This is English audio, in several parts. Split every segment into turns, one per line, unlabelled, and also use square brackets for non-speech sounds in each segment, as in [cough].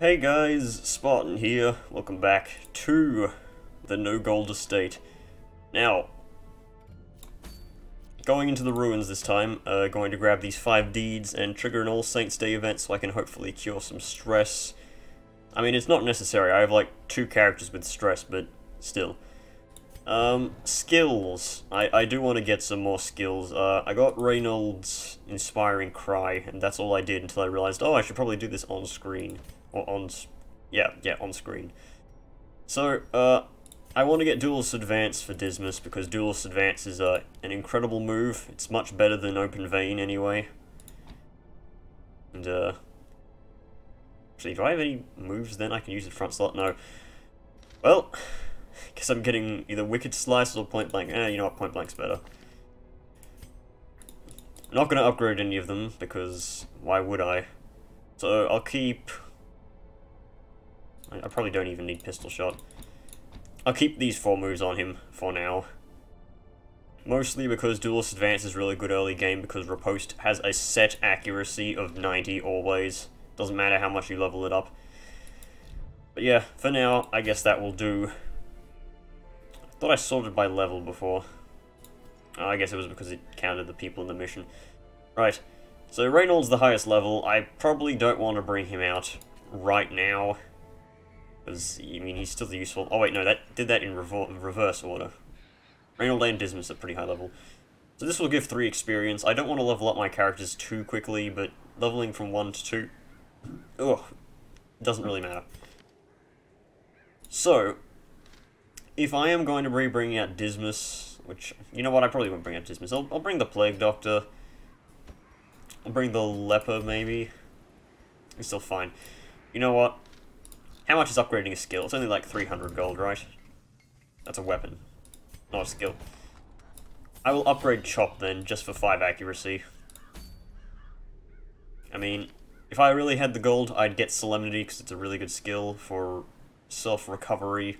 Hey guys, Spartan here. Welcome back to the No Gold Estate. Now, going into the ruins this time, uh, going to grab these five deeds and trigger an All Saints Day event so I can hopefully cure some stress. I mean, it's not necessary. I have like two characters with stress, but still. Um, skills. I, I do want to get some more skills. Uh, I got Reynolds' Inspiring Cry, and that's all I did until I realized, oh, I should probably do this on screen. Or on... Yeah, yeah, on screen. So, uh, I want to get Duelist Advance for Dismas, because Duelist Advance is uh, an incredible move. It's much better than Open Vein, anyway. And, uh... Actually, do I have any moves then I can use the front slot? No. Well... [sighs] Guess I'm getting either Wicked Slices or Point Blank. Eh, you know what, Point Blank's better. Not going to upgrade any of them, because why would I? So I'll keep... I, I probably don't even need Pistol Shot. I'll keep these four moves on him for now. Mostly because Duelist Advance is really good early game because Riposte has a set accuracy of 90 always. Doesn't matter how much you level it up. But yeah, for now, I guess that will do. Thought I sorted by level before. Oh, I guess it was because it counted the people in the mission. Right. So Reynolds the highest level. I probably don't want to bring him out right now. Because, I mean, he's still the useful. Oh, wait, no, that did that in reverse order. Reynauld and Dismas are pretty high level. So this will give 3 experience. I don't want to level up my characters too quickly, but leveling from 1 to 2... Ugh. Doesn't really matter. So, if I am going to be bringing out Dismas, which, you know what, I probably won't bring out Dismas. I'll, I'll bring the Plague Doctor. I'll bring the Leper, maybe. It's still fine. You know what? How much is upgrading a skill? It's only like 300 gold, right? That's a weapon, not a skill. I will upgrade Chop then, just for 5 accuracy. I mean, if I really had the gold, I'd get Solemnity, because it's a really good skill for self-recovery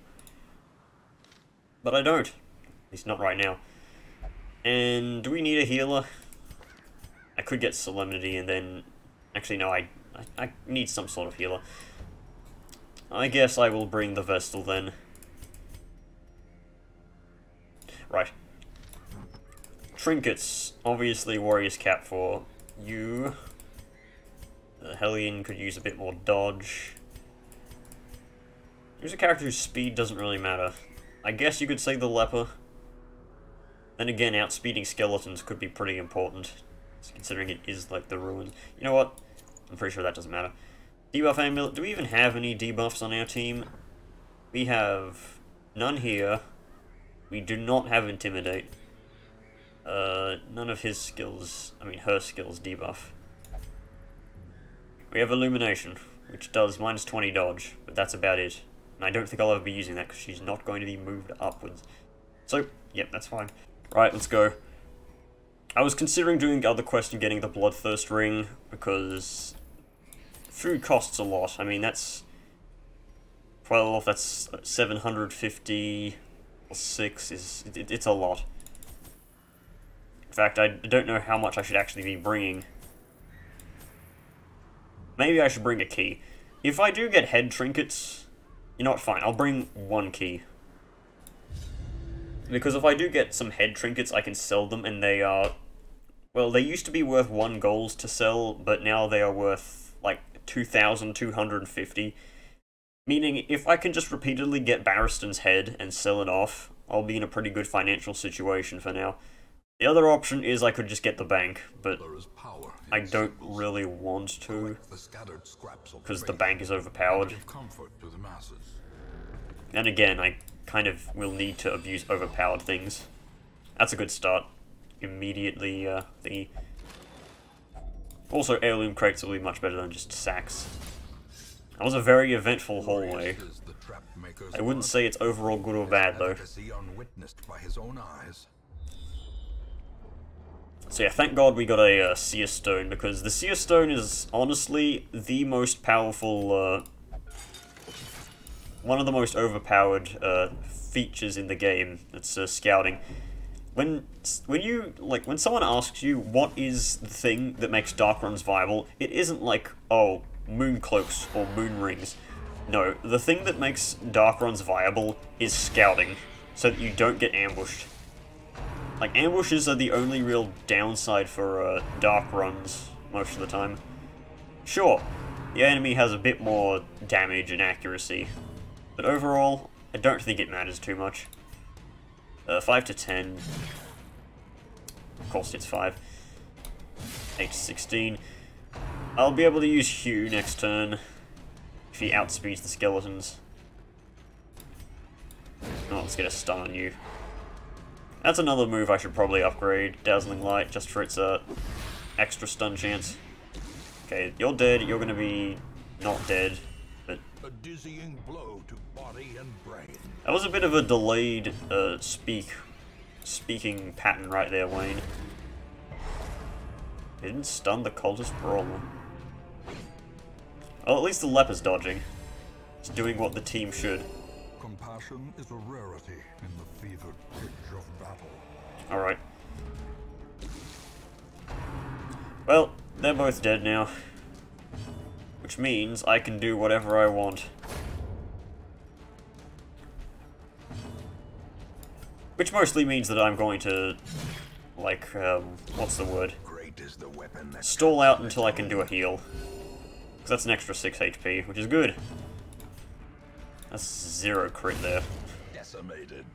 but I don't. At least not right now. And do we need a healer? I could get Solemnity and then... Actually, no, I, I, I need some sort of healer. I guess I will bring the Vestal then. Right. Trinkets. Obviously, Warrior's Cap for you. The Hellion could use a bit more dodge. There's a character whose speed doesn't really matter. I guess you could say the leper. Then again, outspeeding skeletons could be pretty important, considering it is like the ruins. You know what? I'm pretty sure that doesn't matter. Debuff amulet. Do we even have any debuffs on our team? We have none here. We do not have intimidate. Uh, none of his skills, I mean her skills debuff. We have illumination, which does minus 20 dodge, but that's about it. And I don't think I'll ever be using that because she's not going to be moved upwards. So, yep, that's fine. Right, let's go. I was considering doing the other quest and getting the Bloodthirst Ring, because food costs a lot. I mean, that's 12, that's 750 or 6, is it, it's a lot. In fact, I don't know how much I should actually be bringing. Maybe I should bring a key. If I do get head trinkets, you know what, fine, I'll bring one key. Because if I do get some head trinkets, I can sell them, and they are... Well, they used to be worth one gold to sell, but now they are worth, 2,250. Meaning, if I can just repeatedly get Barristan's head and sell it off, I'll be in a pretty good financial situation for now. The other option is I could just get the bank, but I don't really want to, because the bank is overpowered. And again, I kind of will need to abuse overpowered things. That's a good start. Immediately, uh, the... Also, heirloom crates will be much better than just sacks. That was a very eventful hallway. I wouldn't say it's overall good or bad, though. So yeah, thank god we got a uh, Seer Stone, because the Seer Stone is honestly the most powerful, uh, one of the most overpowered uh, features in the game. It's uh, scouting. When when you like when someone asks you what is the thing that makes dark runs viable, it isn't like oh moon cloaks or moon rings. No, the thing that makes dark runs viable is scouting, so that you don't get ambushed. Like, ambushes are the only real downside for uh, dark runs most of the time. Sure, the enemy has a bit more damage and accuracy, but overall, I don't think it matters too much. Uh, 5 to 10. Of course it's 5. 8 to 16. I'll be able to use Hugh next turn if he outspeeds the skeletons. Oh, let's get a stun on you. That's another move I should probably upgrade, Dazzling Light, just for its uh, extra stun chance. Okay, you're dead, you're gonna be not dead.
A dizzying blow to body and brain.
That was a bit of a delayed uh, speak, speaking pattern right there, Wayne. It didn't stun the cultist brawler. Well, at least the leper's dodging. It's doing what the team should.
Compassion is a rarity in the fevered pitch of battle.
Alright. Well, they're both dead now. Which means I can do whatever I want. Which mostly means that I'm going to, like, um, what's the word?
Great is the weapon that
Stall out until I can do a heal. Because that's an extra 6 HP, which is good. That's zero crit there.
decimated.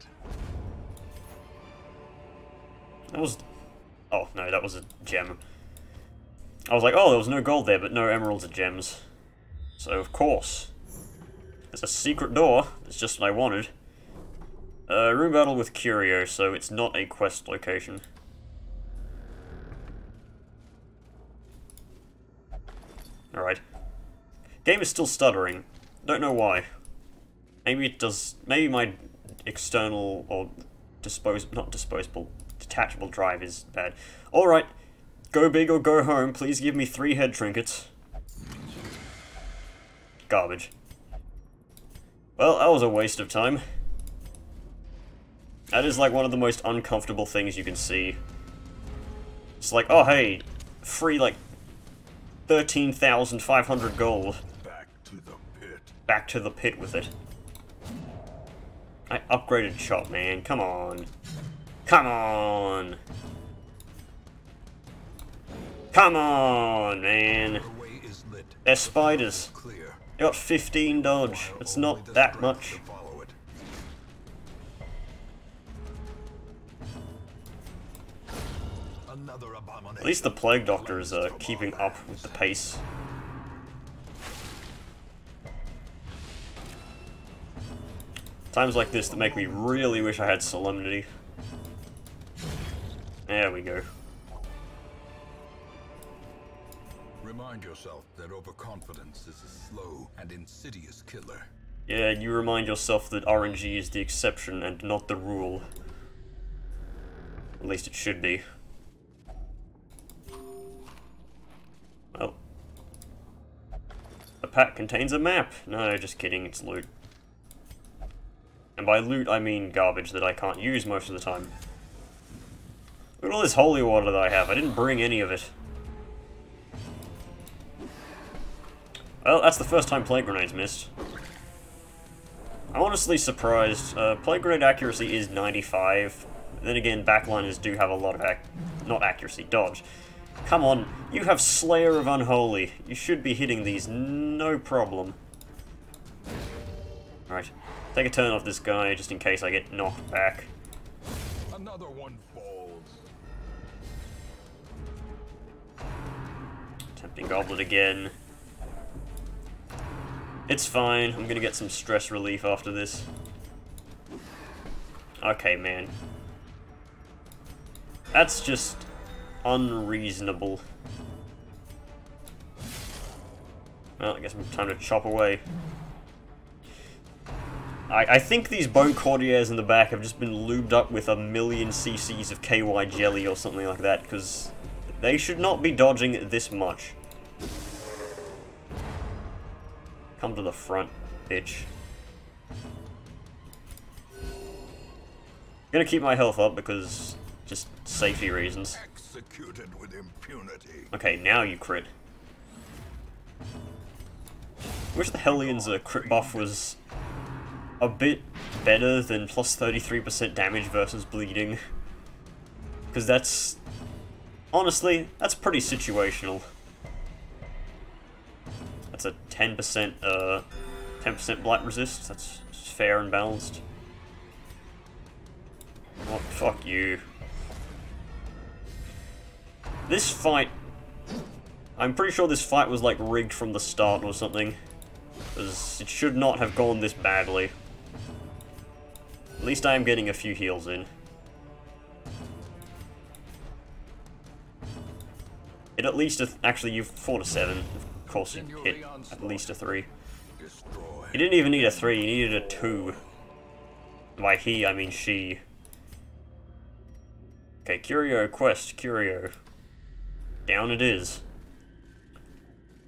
That was... Oh, no, that was a gem. I was like, oh, there was no gold there, but no emeralds or gems. So, of course. There's a secret door. It's just what I wanted. Uh, room battle with Curio, so it's not a quest location. Alright. Game is still stuttering. Don't know why. Maybe it does... Maybe my external or dispose... Not disposable. Detachable drive is bad. Alright. Go big or go home. Please give me three head trinkets. Garbage. Well, that was a waste of time. That is like one of the most uncomfortable things you can see. It's like, oh hey, free like 13,500 gold.
Back to the pit.
Back to the pit with it. I upgraded shop, man. Come on. Come on. Come on, man.
The way is lit.
They're spiders.
Clear.
They got 15 dodge. It's not that much. At least the Plague Doctor is uh, keeping up with the pace. Times like this that make me really wish I had Solemnity. There we go.
Remind yourself that overconfidence is a slow and insidious killer.
Yeah, you remind yourself that RNG is the exception and not the rule. At least it should be. Well. The pack contains a map. No, just kidding, it's loot. And by loot, I mean garbage that I can't use most of the time. Look at all this holy water that I have. I didn't bring any of it. Well, that's the first time plague grenades missed. I'm honestly surprised. Uh, plague grenade accuracy is 95. Then again, backliners do have a lot of ac not accuracy, dodge. Come on, you have Slayer of Unholy. You should be hitting these no problem. Alright, take a turn off this guy just in case I get knocked back.
Another one falls.
Tempting Goblet again. It's fine. I'm gonna get some stress relief after this. Okay, man. That's just unreasonable. Well, I guess it's time to chop away. I, I think these bone courtiers in the back have just been lubed up with a million cc's of KY jelly or something like that, because they should not be dodging this much. Come to the front, bitch. gonna keep my health up because just safety reasons.
Executed with impunity.
Okay, now you crit. Wish the Hellions' uh, crit buff was a bit better than plus 33% damage versus bleeding. Because that's... Honestly, that's pretty situational. That's a 10% uh, 10% blight resist. That's fair and balanced. Oh, fuck you. This fight... I'm pretty sure this fight was, like, rigged from the start or something. Because it should not have gone this badly. At least I am getting a few heals in. It at least, actually, you've 4 to 7. Of course, you hit at least a 3. You didn't even need a 3, you needed a 2. By he, I mean she. Okay, Curio Quest, Curio. Down it is.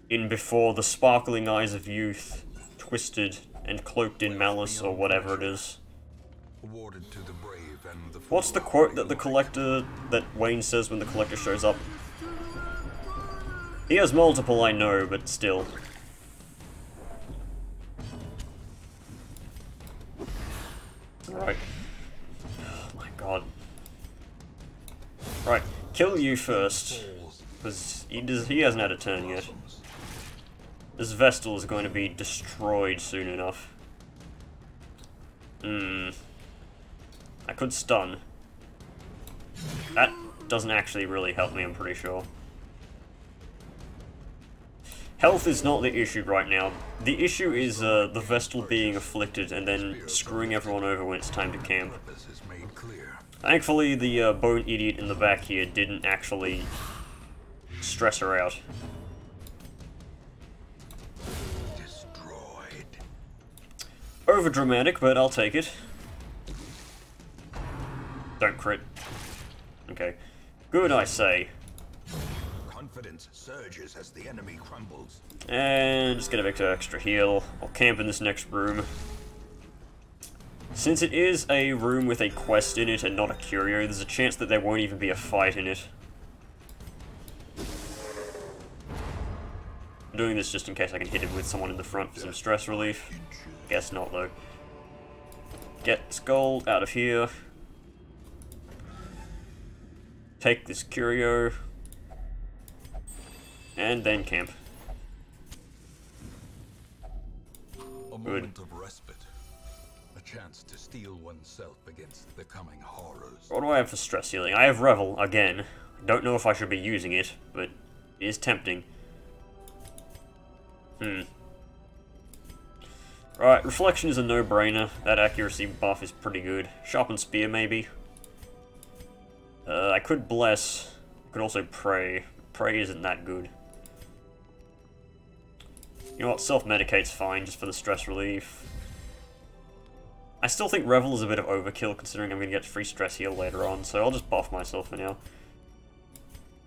In before the sparkling eyes of youth, twisted and cloaked in malice or whatever it is. What's the quote that the collector, that Wayne says when the collector shows up? He has multiple, I know, but still. Right. Oh my god. Right, kill you first. Because he, does, he hasn't had a turn yet. This Vestal is going to be destroyed soon enough. Hmm. I could stun. That doesn't actually really help me, I'm pretty sure. Health is not the issue right now. The issue is uh, the Vestal being afflicted and then screwing everyone over when it's time to camp. Thankfully, the uh, bone idiot in the back here didn't actually stress her out. Destroyed. Over dramatic, but I'll take it. Don't crit. Okay. Good, I say. Confidence surges as the enemy crumbles. And just get a bit of extra heal. I'll camp in this next room. Since it is a room with a quest in it and not a curio, there's a chance that there won't even be a fight in it. I'm doing this just in case I can hit him with someone in the front for some stress relief. Guess not, though. Get this gold out of here. Take this curio. And then camp. A moment Good chance to steel oneself against the coming horrors. What do I have for stress healing? I have Revel, again. Don't know if I should be using it, but it is tempting. Hmm. Right, Reflection is a no-brainer. That accuracy buff is pretty good. Sharpened Spear, maybe. Uh, I could Bless. I could also Pray. Pray isn't that good. You know what, self-medicate's fine, just for the stress relief. I still think Revel is a bit of overkill, considering I'm going to get free stress heal later on, so I'll just buff myself for now.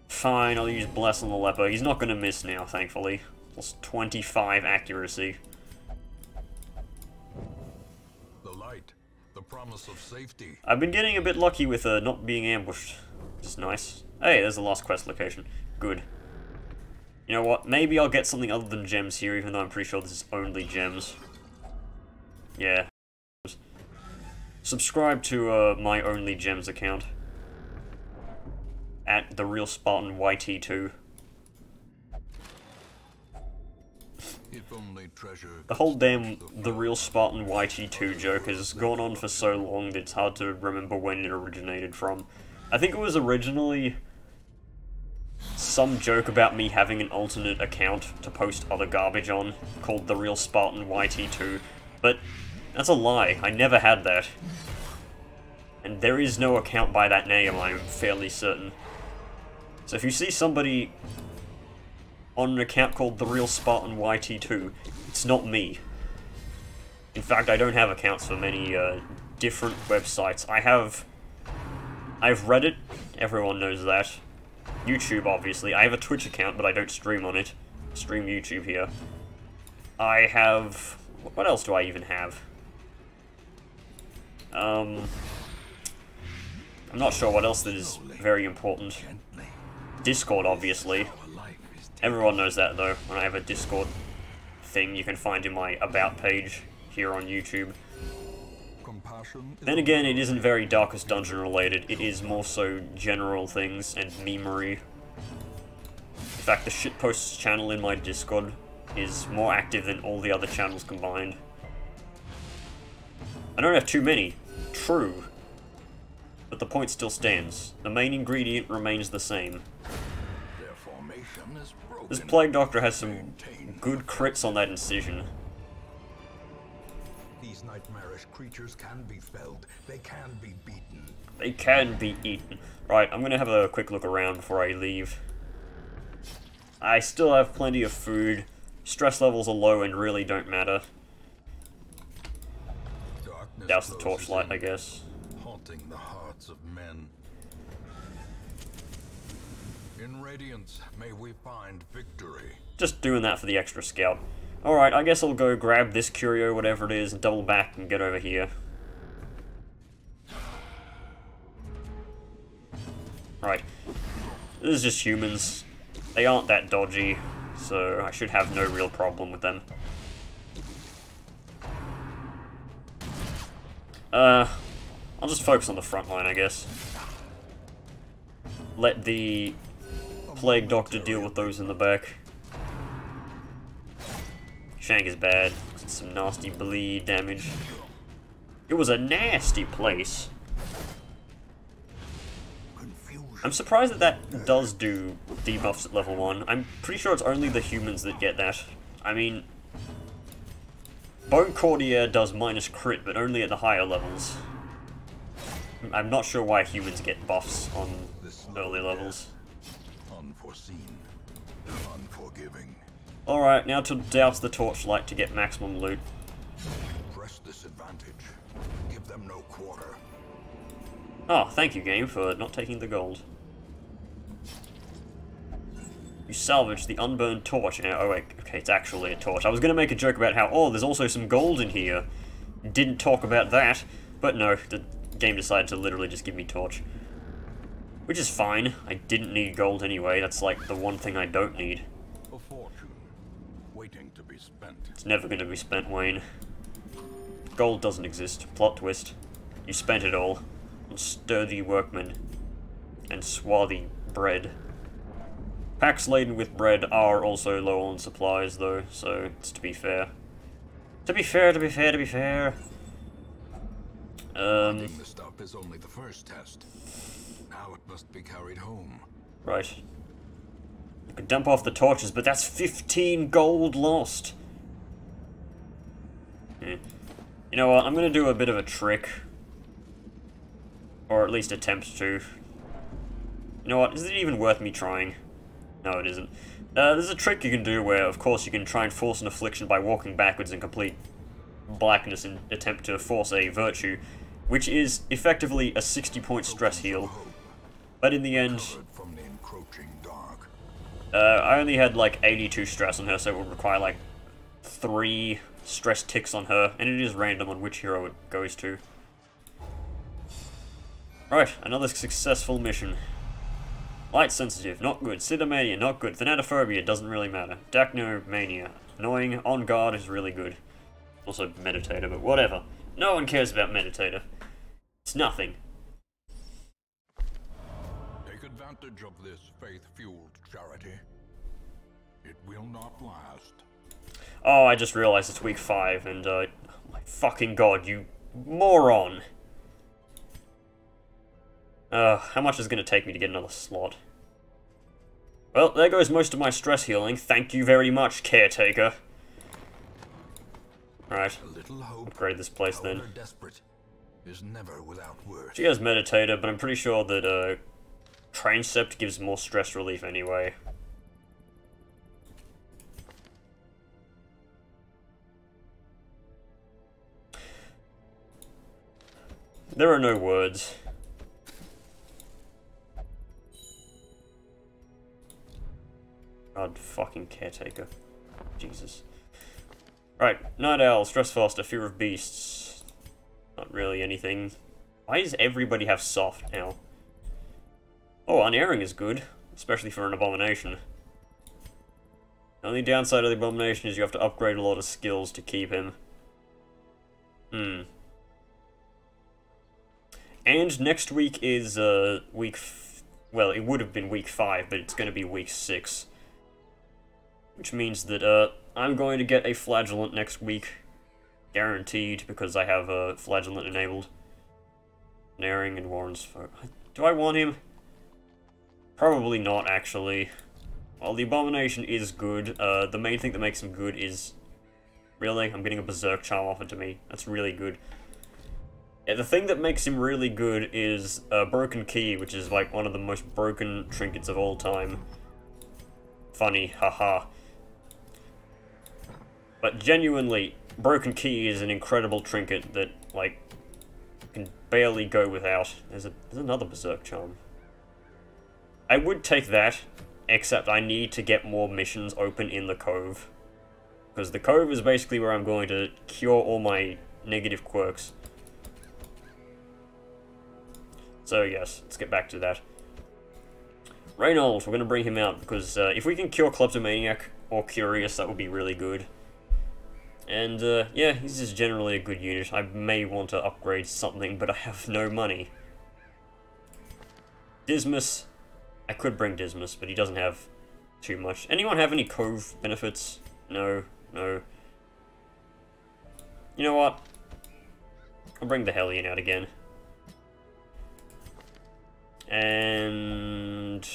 Fine, I'll use Bless on the Leper. He's not going to miss now, thankfully. Plus 25 accuracy. The light, the promise of safety. I've been getting a bit lucky with uh, not being ambushed, which is nice. Hey, there's the last quest location. Good. You know what, maybe I'll get something other than gems here, even though I'm pretty sure this is only gems. Yeah, Subscribe to uh, my Only Gems account. At the Real Spartan YT2. the whole damn The Real Spartan YT2 joke has gone on for so long that it's hard to remember when it originated from. I think it was originally some joke about me having an alternate account to post other garbage on, called The Real Spartan YT2, but that's a lie. I never had that. And there is no account by that name, I'm fairly certain. So if you see somebody on an account called The Real Spartan YT2, it's not me. In fact, I don't have accounts for many uh, different websites. I have... I have Reddit, everyone knows that. YouTube, obviously. I have a Twitch account, but I don't stream on it. Stream YouTube here. I have... What else do I even have? Um, I'm not sure what else that is very important. Discord, obviously. Everyone knows that, though, when I have a Discord thing you can find in my About page here on YouTube.
Compassion is
Then again, it isn't very Darkest Dungeon related, it is more so general things and memery. In fact, the shitposts channel in my Discord is more active than all the other channels combined. I don't have too many, true, but the point still stands. The main ingredient remains the same.
Their formation is broken.
This Plague Doctor has some good crits on that incision.
Creatures can be felled. They can be beaten.
They can be eaten. Right, I'm gonna have a quick look around before I leave. I still have plenty of food. Stress levels are low and really don't matter.
Darkness
Douse the torchlight,
in,
I guess.
haunting the hearts of men. In radiance, may we find victory.
Just doing that for the extra scout. Alright, I guess I'll go grab this curio, whatever it is, and double back and get over here. Right. This is just humans. They aren't that dodgy, so I should have no real problem with them. Uh, I'll just focus on the front line, I guess. Let the Plague Doctor deal with those in the back. Shank is bad. Some nasty bleed damage. It was a nasty place. I'm surprised that that does do debuffs at level 1. I'm pretty sure it's only the humans that get that. I mean, Bone Courtier does minus crit, but only at the higher levels. I'm not sure why humans get buffs on early levels.
Unforeseen.
Alright, now to douse the torchlight to get maximum loot.
Press this advantage. Give them no quarter.
Oh, thank you, game, for not taking the gold. You salvaged the unburned torch. Oh wait, okay, it's actually a torch. I was gonna make a joke about how, oh, there's also some gold in here. Didn't talk about that, but no, the game decided to literally just give me torch. Which is fine. I didn't need gold anyway. That's like the one thing I don't need. It's never gonna be spent, Wayne. Gold doesn't exist. Plot twist. You spent it all on sturdy workmen and swarthy bread. Packs laden with bread are also low on supplies, though, so it's to be fair. To be fair, to be fair, to be fair. Um,
Finding the stuff is only the first test. Now it must be carried home.
right. I could dump off the torches, but that's 15 gold lost. Hmm. You know what, I'm gonna do a bit of a trick. Or at least attempt to. You know what, is it even worth me trying? No, it isn't. Uh, there's a trick you can do where, of course, you can try and force an affliction by walking backwards in complete blackness and attempt to force a virtue, which is effectively a 60 point stress heal. But in the end, uh, I only had like 82 stress on her, so it would require like three stress ticks on her, and it is random on which hero it goes to. Right, another successful mission. Light sensitive, not good. Cytomania, not good. Thanatophobia doesn't really matter. Dacnomania, annoying. On guard is really good. Also meditator, but whatever. No one cares about meditator. It's nothing.
Take advantage of this faith-fueled charity. It will not last.
Oh, I just realized it's week five, and, uh, oh my fucking god, you moron. Uh, how much is it going to take me to get another slot? Well, there goes most of my stress healing. Thank you very much, caretaker. Alright,
A little hope,
upgrade this place then.
desperate, is never without worth.
She has Meditator, but I'm pretty sure that, uh, Transept gives more stress relief anyway. There are no words. God fucking caretaker. Jesus. Right, Night Owl, Stress Faster, Fear of Beasts. Not really anything. Why does everybody have soft now? Oh, unerring is good, especially for an abomination. The only downside of the Abomination is you have to upgrade a lot of skills to keep him. Hmm. And next week is uh, week... well, it would have been week 5, but it's going to be week 6. Which means that uh, I'm going to get a Flagellant next week. Guaranteed, because I have a uh, Flagellant enabled. Naring and Warren's... Do I want him? Probably not, actually. While the Abomination is good, uh, the main thing that makes him good is... Really? I'm getting a Berserk Charm offered to me. That's really good. Yeah, the thing that makes him really good is a Broken Key, which is like one of the most broken trinkets of all time. Funny, haha. But genuinely, Broken Key is an incredible trinket that, like, can barely go without. There's, a, there's another Berserk Charm. I would take that, except I need to get more missions open in the Cove. Because the Cove is basically where I'm going to cure all my negative quirks. So yes, let's get back to that. Reynolds, we're going to bring him out, because uh, if we can cure Kleptomaniac or Curious, that would be really good. And uh, yeah, he's just generally a good unit. I may want to upgrade something, but I have no money. Dismas, I could bring Dismas, but he doesn't have too much. Anyone have any Cove benefits? No, no. You know what? I'll bring the Hellion out again. And...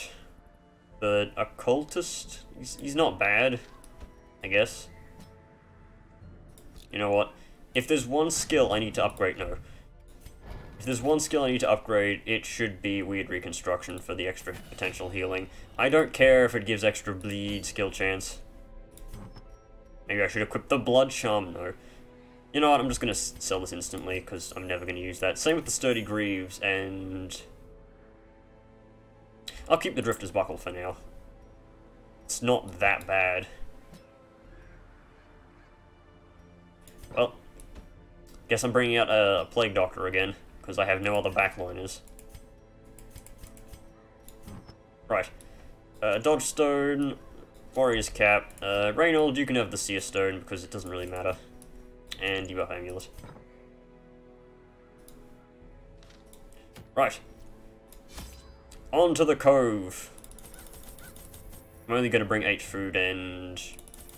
The Occultist? He's, he's not bad, I guess. You know what? If there's one skill I need to upgrade, no. If there's one skill I need to upgrade, it should be Wyrd Reconstruction for the extra potential healing. I don't care if it gives extra bleed skill chance. Maybe I should equip the Blood Charm, no. You know what, I'm just to sell this instantly, because I'm never to use that. Same with the Sturdy Greaves, and... I'll keep the Drifter's Buckle for now. It's not that bad. Well, guess I'm bringing out a Plague Doctor again, because I have no other backliners. Right. Uh, Dodge Stone, Warrior's Cap. Uh, Reynauld, you can have the Seer Stone, because it doesn't really matter. And Debuff Amulet. Right. On to the Cove. I'm only going to bring 8 food and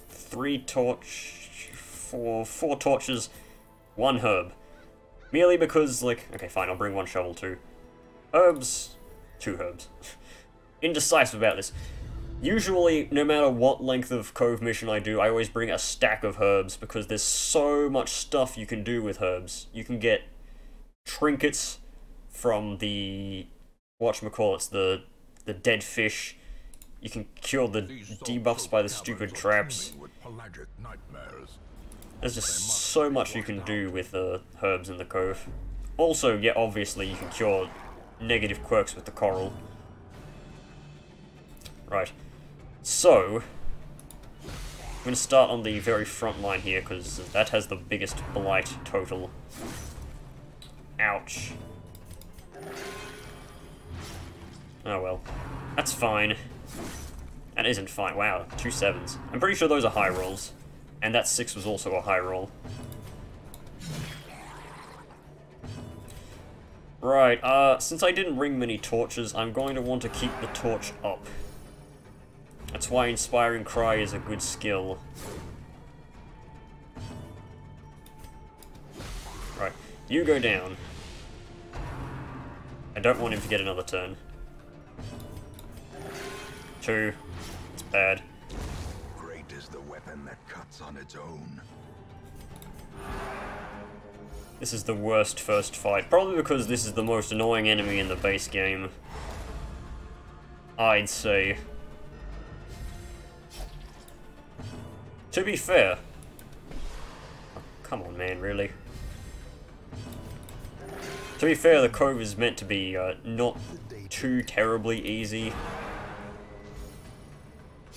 3 torch for four torches, one herb. Merely because, like, okay, fine, I'll bring one shovel too. Herbs, two herbs. [laughs] Indecisive about this. Usually, no matter what length of Cove mission I do, I always bring a stack of herbs because there's so much stuff you can do with herbs. You can get trinkets from the whatchamacallits, the the dead fish. You can cure the debuffs by the stupid traps. There's just so much you can do with the herbs in the cove. Also, yeah, obviously you can cure negative quirks with the coral. Right. So, I'm going to start on the very front line here, because that has the biggest blight total. Ouch. Oh well. That's fine. That isn't fine. Wow, two sevens. I'm pretty sure those are high rolls. And that 6 was also a high roll. Right, uh, since I didn't bring many torches, I'm going to want to keep the torch up. That's why Inspiring Cry is a good skill. Right, you go down. I don't want him to get another turn. Two. It's bad Great is the
weapon that cuts on its own.
This is the worst first fight, probably because this is the most annoying enemy in the base game. I'd say. To be fair. Oh, come on, man, really? To be fair, the Cove is meant to be uh, not too terribly easy.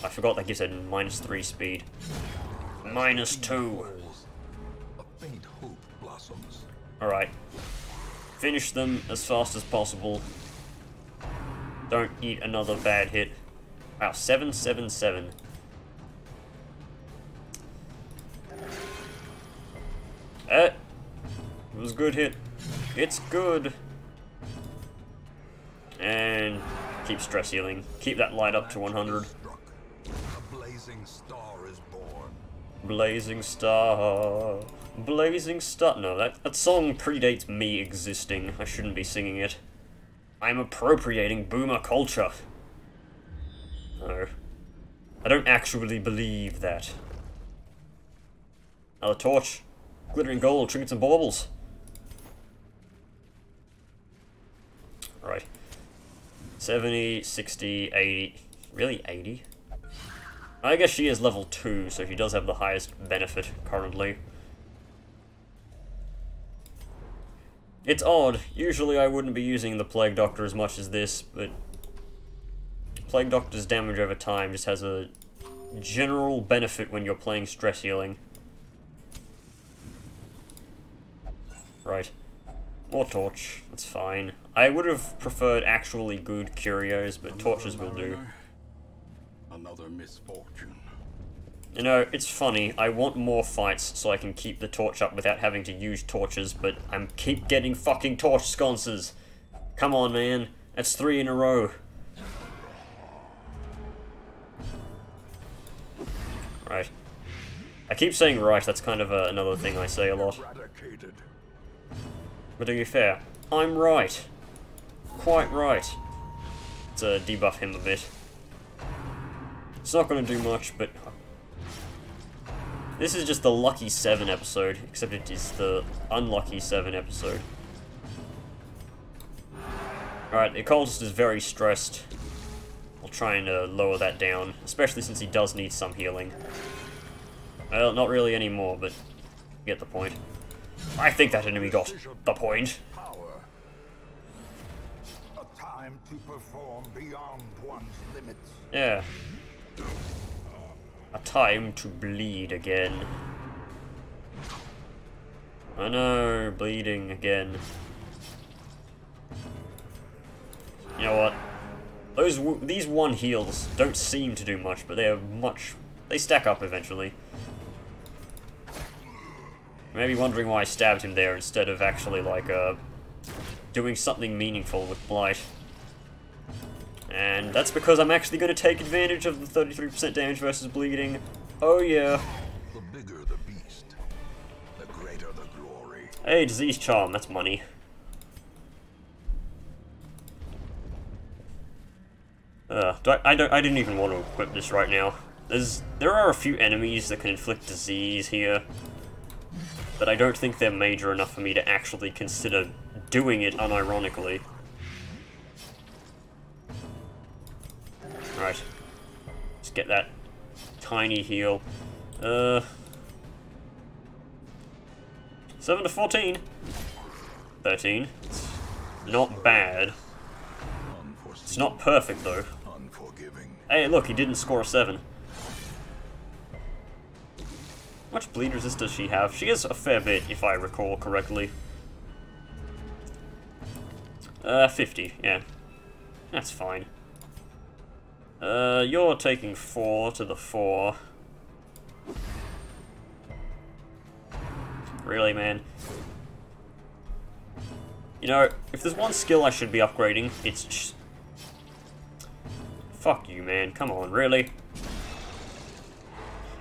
I forgot that gives it minus three speed. Minus two. Alright. Finish them as fast as possible. Don't eat another bad hit. Wow, 777. Eh. It was a good hit. It's good. And keep stress healing. Keep that light up to 100.
Blazing Star.
Blazing Star. No, that, that song predates me existing. I shouldn't be singing it. I'm appropriating boomer culture. No. I don't actually believe that. Another torch. Glittering gold, trinkets and baubles. Right. 70, 60, 80. Really, 80? I guess she is level 2, so she does have the highest benefit currently. It's odd. Usually I wouldn't be using the Plague Doctor as much as this, but... Plague Doctor's damage over time just has a general benefit when you're playing stress healing. Right. More torch. That's fine. I would have preferred actually good curios, but torches will do.
Another misfortune.
You know, it's funny, I want more fights so I can keep the torch up without having to use torches, but I'm keep getting fucking torch sconces. Come on, man. That's three in a row. Right. I keep saying right, that's kind of a, another thing I say a lot. But to be fair, I'm right. Quite right. To uh, debuff him a bit. It's not going to do much, but... This is just the lucky 7 episode, except it is the unlucky 7 episode. Alright, the occultist is very stressed. I'll try and uh, lower that down, especially since he does need some healing. Well, not really anymore, but you get the point. I think that enemy got the point.
Power. A time to perform beyond one's limits.
Yeah. A time to bleed again. I know, bleeding again. You know what? Those these one heals don't seem to do much, but they are much. They stack up eventually. Maybe wondering why I stabbed him there instead of actually like uh doing something meaningful with blight. And that's because I'm actually going to take advantage of the 33% damage versus bleeding. Oh yeah.
The bigger the beast, the greater the glory.
Hey, disease charm, that's money. Uh, do I, I don't. I didn't even want to equip this right now. There's there are a few enemies that can inflict disease here, but I don't think they're major enough for me to actually consider doing it unironically. Get that tiny heal. Uh, seven to fourteen. Thirteen. It's not bad. It's not perfect though. Hey, look, he didn't score a 7. How much bleed resist does she have? She has a fair bit, if I recall correctly. Uh, 50, yeah. That's fine. Uh, you're taking 4 to the 4. Really, man? You know, if there's one skill I should be upgrading, it's just Fuck you, man. Come on, really?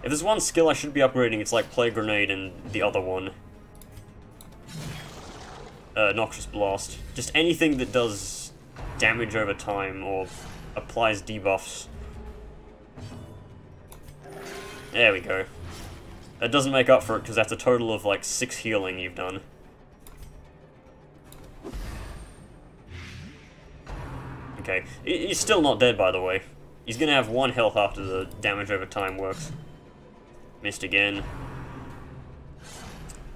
If there's one skill I should be upgrading, it's like Plague Grenade and the other one. Uh, Noxious Blast. Just anything that does damage over time or applies debuffs. There we go. That doesn't make up for it because that's a total of like six healing you've done. Okay, he's still not dead by the way. He's gonna have one health after the damage over time works. Missed again.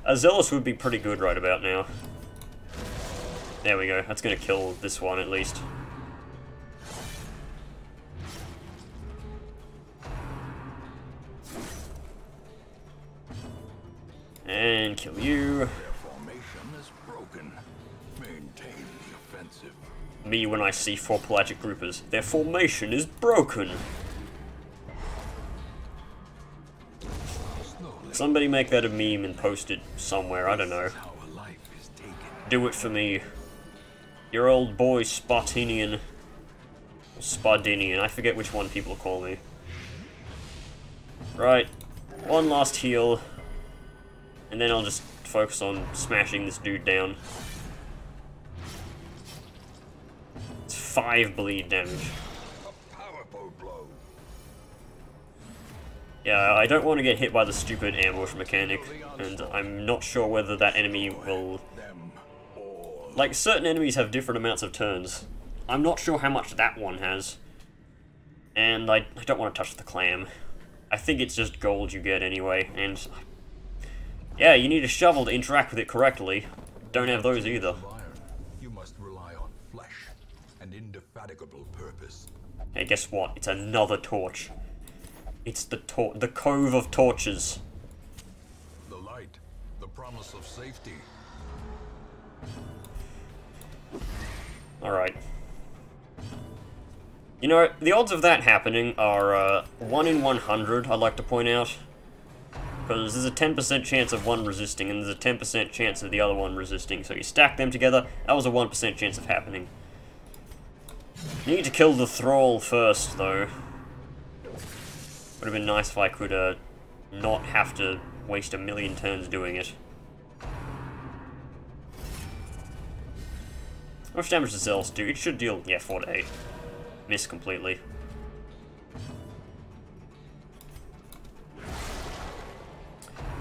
A Zealous would be pretty good right about now. There we go, that's gonna kill this one at least. And kill you.
Formation is broken. Maintain the offensive.
Me when I see four pelagic groupers. Their formation is broken. Somebody make that a meme and post it somewhere, I don't know.
How a life is taken.
Do it for me. Your old boy Spartinian. Spardinian, I forget which one people call me. Right, one last heal. And then I'll just focus on smashing this dude down. It's five bleed damage. Yeah, I don't want to get hit by the stupid ambush mechanic, and I'm not sure whether that enemy will... Like, certain enemies have different amounts of turns. I'm not sure how much that one has. And I, I don't want to touch the clam. I think it's just gold you get anyway, and... Yeah, you need a shovel to interact with it correctly. Don't have those either.
You must rely on flesh and indefatigable purpose.
Hey, guess what? It's another torch. It's the tor- the Cove of Torches.
The light, the promise of safety.
Alright. You know, the odds of that happening are uh, 1 in 100, I'd like to point out. Because there's a 10% chance of one resisting, and there's a 10% chance of the other one resisting. So you stack them together, that was a 1% chance of happening. You Need to kill the thrall first, though. Would have been nice if I could uh, not have to waste a million turns doing it. How much damage does Zealous do? It should deal, yeah, 4 to 8. Miss completely.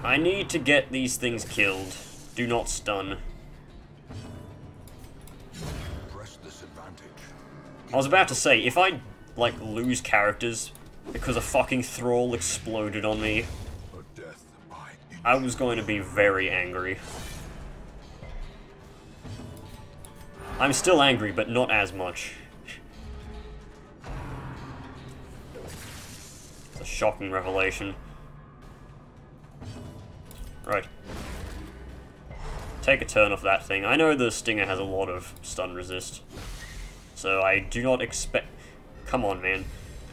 I need to get these things killed. Do not stun.
Press this advantage.
I was about to say, if I, like, lose characters because a fucking thrall exploded on me,
A death by inch.
I was going to be very angry. I'm still angry, but not as much. It's a shocking revelation. Right. Take a turn off that thing. I know the Stinger has a lot of stun resist. So I do not expect... Come on, man.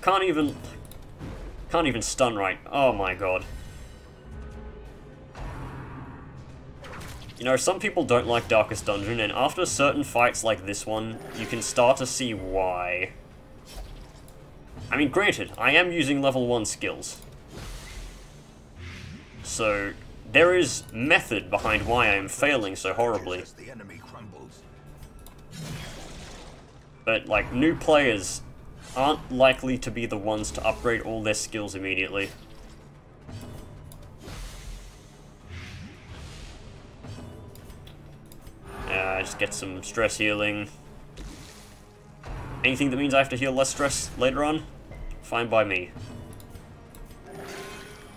Can't even... Can't even stun right. Oh my god. You know, some people don't like Darkest Dungeon, and after certain fights like this one, you can start to see why. I mean, granted, I am using level 1 skills. So, there is method behind why I am failing so horribly.
The enemy crumbles.
But, like, new players aren't likely to be the ones to upgrade all their skills immediately. Uh, just get some stress healing. Anything that means I have to heal less stress later on, fine by me.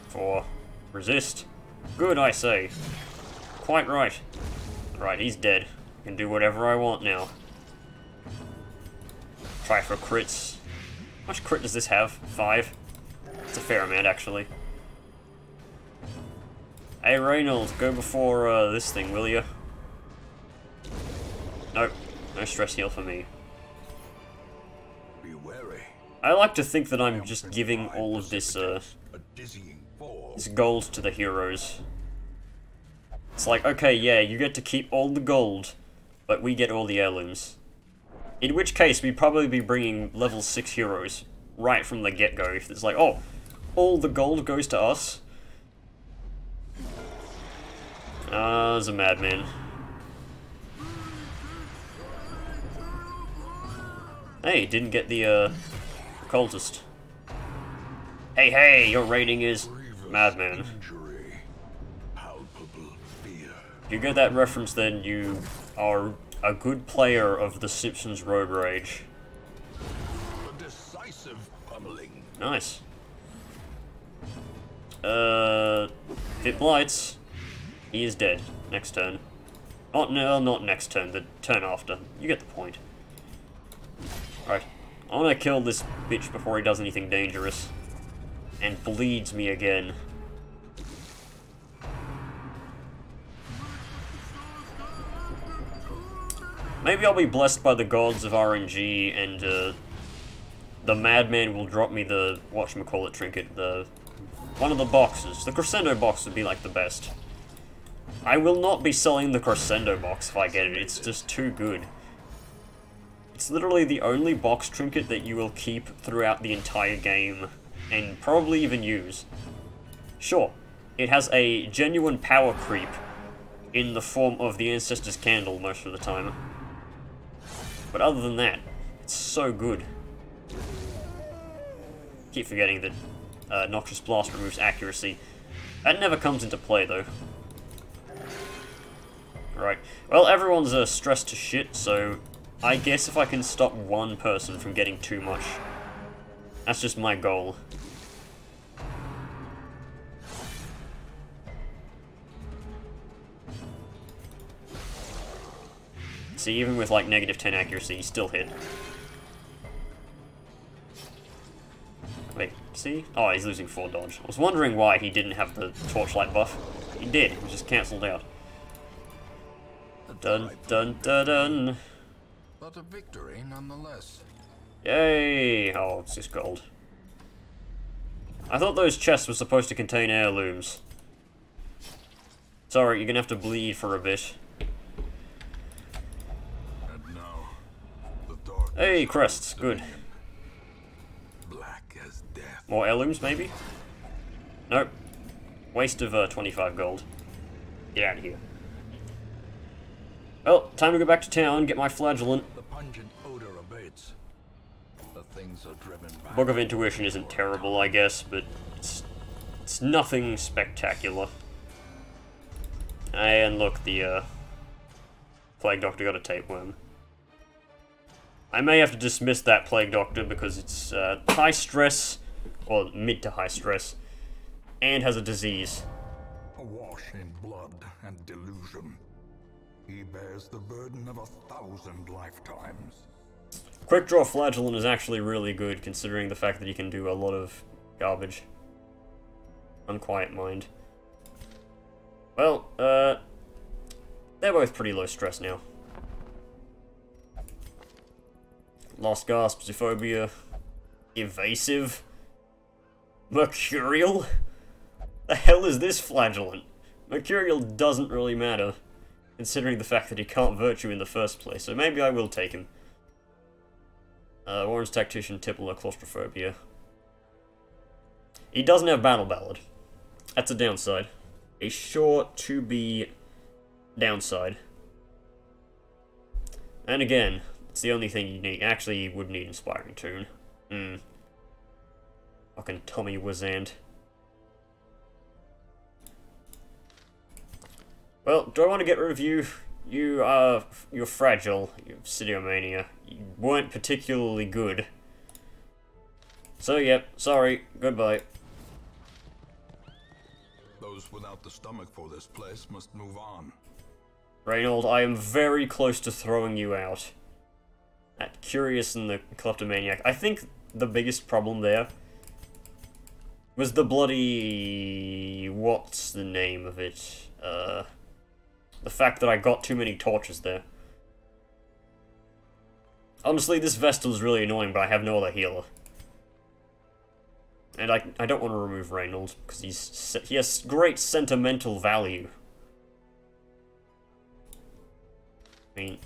For resist. Good, I say. Quite right. Right, he's dead. I can do whatever I want now. Try for crits. How much crit does this have? Five? It's a fair amount, actually. Hey, Reynolds, go before uh, this thing, will you? Nope. No stress heal for me.
Be wary.
I like to think that I'm just giving all of this, uh, This gold to the heroes. It's like, okay, yeah, you get to keep all the gold, but we get all the heirlooms. In which case, we'd probably be bringing level 6 heroes right from the get-go. If it's like, oh, all the gold goes to us. Ah, uh, there's a madman. Hey, didn't get the, uh, cultist. Hey, hey, your rating is madman.
Injury.
If you get that reference, then you are a good player of The Simpsons Road Rage.
A decisive pummeling.
Nice. Uh, if it blights, he is dead. Next turn. Oh, no, not next turn, the turn after. You get the point. Right. I want to kill this bitch before he does anything dangerous. And bleeds me again. Maybe I'll be blessed by the gods of RNG and uh, the madman will drop me the whatchamacallit trinket, the One of the boxes. The Crescendo box would be like the best. I will not be selling the Crescendo box if I get it, it's just too good. It's literally the only box trinket that you will keep throughout the entire game, and probably even use. Sure, it has a genuine power creep in the form of the Ancestor's Candle most of the time. But other than that, it's so good. Keep forgetting that uh, Noxious Blast removes accuracy. That never comes into play, though. Right. Well, everyone's uh, stressed to shit, so I guess if I can stop one person from getting too much, that's just my goal. See, even with like negative 10 accuracy, you still hit. Wait, see? Oh, he's losing 4 dodge. I was wondering why he didn't have the torchlight buff. He did, it was just cancelled out. Dun dun dun dun.
But a victory nonetheless.
Yay! Oh, it's just gold. I thought those chests were supposed to contain heirlooms. Sorry, you're gonna have to bleed for a bit.
And now, the dark
Hey, crests, good.
black as death.
More heirlooms, maybe? Nope. Waste of uh, 25 gold. Get out of here. Well, time to go back to town, get my flagellant.
The pungent odor abates. The things are driven back.
Book of Intuition isn't terrible, I guess, but it's, it's nothing spectacular. And look, the uh, Plague Doctor got a tapeworm. I may have to dismiss that Plague Doctor because it's uh, high stress, or mid to high stress, and has a disease.
Awash in blood and delusion. He bears the burden of a thousand lifetimes.
Quick Draw Flagellant is actually really good, considering the fact that he can do a lot of garbage. Unquiet Mind. Well, uh, they're both pretty low stress now. Lost Gasp, Xenophobia, Evasive, Mercurial? The hell is this flagellant? Mercurial doesn't really matter, considering the fact that he can't virtue in the first place, so maybe I will take him. Uh, Orange Tactician, Tipple, Claustrophobia. He doesn't have Battle Ballad. That's a downside. A sure to be downside. And again, it's the only thing you need. Actually, you would need Inspiring Tune. Hmm. Fucking Tommy Wazand. Well, do I want to get rid of you? You are... You're fragile, you Sitiomania. You weren't particularly good. So, yep, sorry, goodbye.
Those without the stomach for this place must move on.
Reynauld, I am very close to throwing you out. At Curious and the Kleptomaniac. I think the biggest problem there was the bloody... what's the name of it? Uh, the fact that I got too many torches there. Honestly, this Vestal is really annoying, but I have no other healer. And I, I don't want to remove Reynolds, because he's he has great sentimental value. I mean,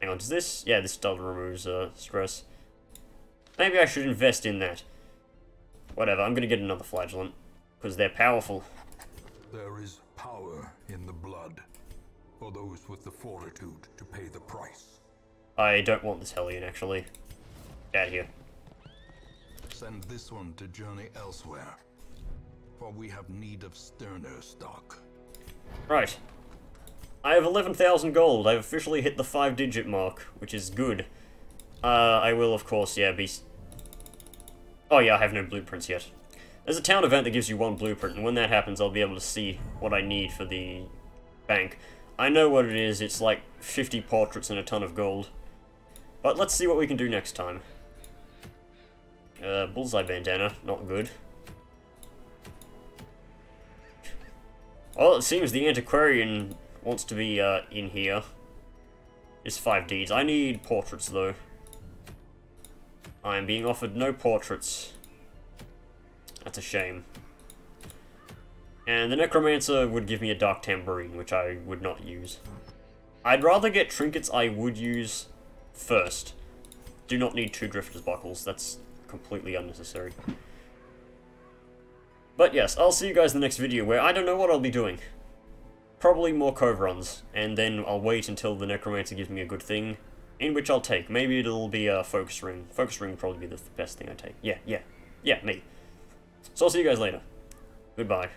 hang on, does this? Yeah, this does removes uh, stress. Maybe I should invest in that. Whatever, I'm gonna get another flagellant, because they're powerful.
There is power in the blood. For those with the fortitude to pay the price.
I don't want this Hellion, actually. Get out of here.
Send this one to journey elsewhere. For we have need of sterner stock.
Right. I have 11,000 gold. I've officially hit the 5-digit mark, which is good. Uh, I will, of course, yeah, be... Oh yeah, I have no blueprints yet. There's a town event that gives you one blueprint, and when that happens, I'll be able to see what I need for the bank. I know what it is, it's like 50 portraits and a ton of gold. But let's see what we can do next time. Uh, bullseye bandana, not good. Well, it seems the antiquarian wants to be uh, in here. It's five deeds. I need portraits, though. I am being offered no portraits. That's a shame. And the Necromancer would give me a Dark Tambourine, which I would not use. I'd rather get trinkets I would use first. Do not need two Drifter's Buckles, that's completely unnecessary. But yes, I'll see you guys in the next video where I don't know what I'll be doing. Probably more Cove runs, and then I'll wait until the Necromancer gives me a good thing, in which I'll take. Maybe it'll be a Focus Ring. Focus Ring will probably be the best thing I take. Yeah, yeah, yeah, me. So I'll see you guys later. Goodbye.